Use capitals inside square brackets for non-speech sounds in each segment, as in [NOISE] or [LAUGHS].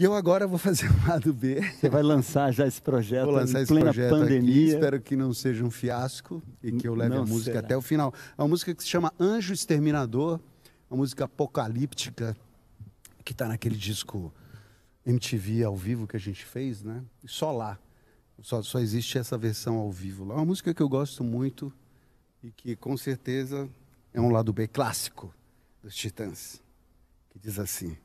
E eu agora vou fazer o lado B. Você vai lançar já esse projeto Vou lançar em esse plena projeto pandemia. aqui. Espero que não seja um fiasco e que eu leve Não a música será. até o final. É uma música que se chama Anjo Exterminador, uma música apocalíptica que está naquele disco MTV ao vivo que a gente fez, né? Só lá. Só, só existe essa versão ao vivo lá. É uma música que eu gosto muito e que com certeza é um lado B clássico dos Titãs, que diz assim.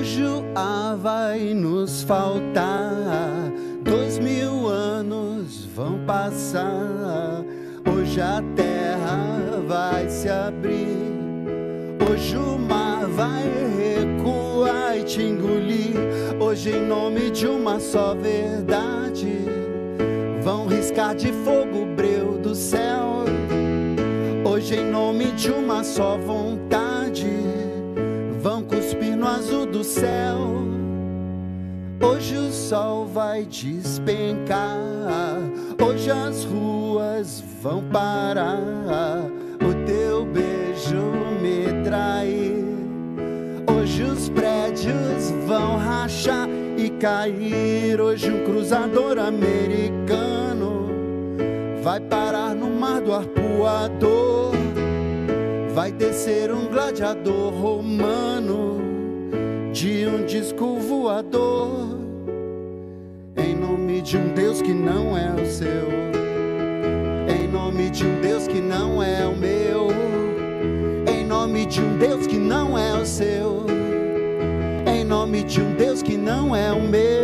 Hoje ar vai nos faltar, dois mil anos vão passar. Hoje a terra vai se abrir, hoje o mar vai recuar e te engolir. Hoje, em nome de uma só verdade, vão riscar de fogo o breu do céu. Hoje, em nome de uma só vontade, azul do céu. Hoje o sol vai despencar, hoje as ruas vão parar. O teu beijo me trair. Hoje os prédios vão rachar e cair. Hoje um cruzador americano vai parar no mar do arpoador. Vai descer um gladiador romano de um disco voador. Em nome de um Deus que não é o seu. Em nome de um Deus que não é o meu. Em nome de um Deus que não é o seu. Em nome de um Deus que não é o meu.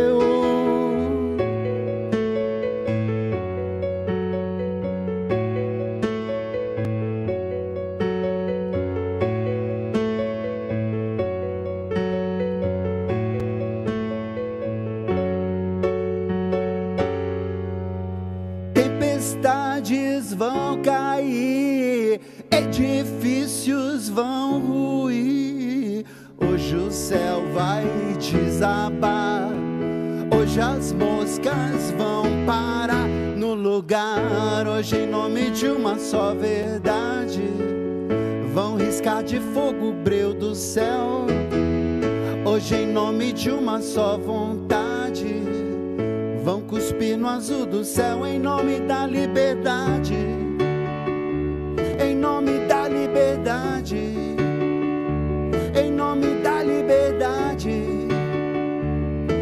Tempestades vão cair, edifícios vão ruir. Hoje o céu vai desabar. Hoje as moscas vão parar no lugar. Hoje, em nome de uma só verdade, vão riscar de fogo o breu do céu. Hoje, em nome de uma só vontade, vão cuspir no azul do céu em nome da liberdade. Em nome da liberdade. Em nome da liberdade.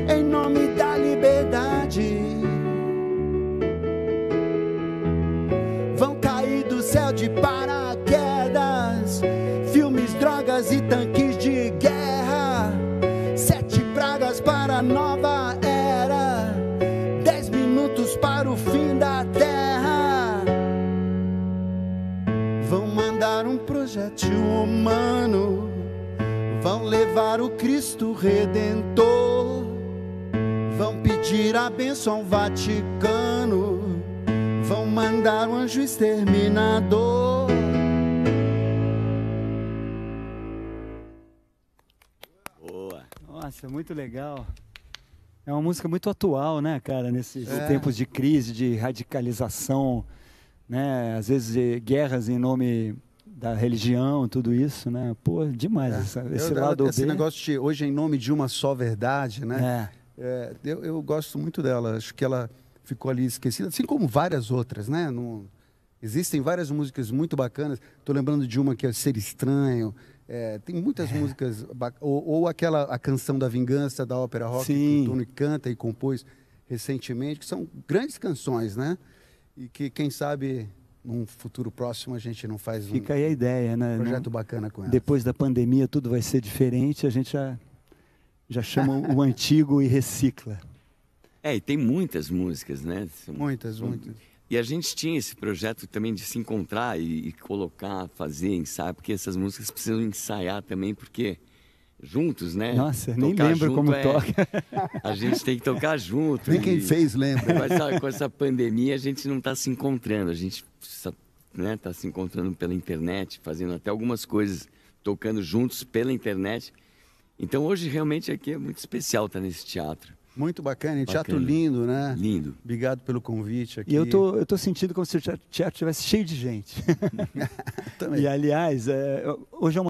Em nome da liberdade. Vão cair do céu de paraquedas. Vão mandar um projétil humano. Vão levar o Cristo Redentor. Vão pedir a bênção ao Vaticano. Vão mandar um anjo exterminador. Boa. Nossa, muito legal. É uma música muito atual, né, cara? Nesses É. tempos de crise, de radicalização, né? Às vezes de guerras em nome da religião, tudo isso, né? Pô, demais essa- esse Eu- lado esse B. negócio de hoje em nome de uma só verdade, né? É. É, eu, eu gosto muito dela. Acho que ela ficou ali esquecida, assim como várias outras, né? Não- existem várias músicas muito bacanas. Estou lembrando de uma que é Ser Estranho. É, tem muitas músicas. ba- Ou, ou aquela a canção da Vingança da ópera rock Sim. que o Tony canta e compôs recentemente, que são grandes canções, né? E que quem sabe num futuro próximo a gente não faz um Fica aí a ideia, né? projeto Não- bacana com ela. Depois da pandemia tudo vai ser diferente, a gente já, já chama o antigo e recicla. É, e tem muitas músicas, né? Muitas, são- muitas. E a gente tinha esse projeto também de se encontrar e, e colocar, fazer ensaio, porque essas músicas precisam ensaiar também, porque juntos, né? Nossa, nem Tocar lembro junto como é- toca. [LAUGHS] A gente tem que tocar junto. Nem quem fez lembra. Com essa, com essa pandemia, a gente não está se encontrando. A gente está né, tá se encontrando pela internet, fazendo até algumas coisas tocando juntos pela internet. Então hoje realmente aqui é muito especial estar nesse teatro. Muito bacana, e teatro Bacana. lindo, né? Lindo. Obrigado pelo convite aqui. E eu tô, eu tô sentindo como se o teatro estivesse cheio de gente. [LAUGHS] Também. E aliás, é, hoje é uma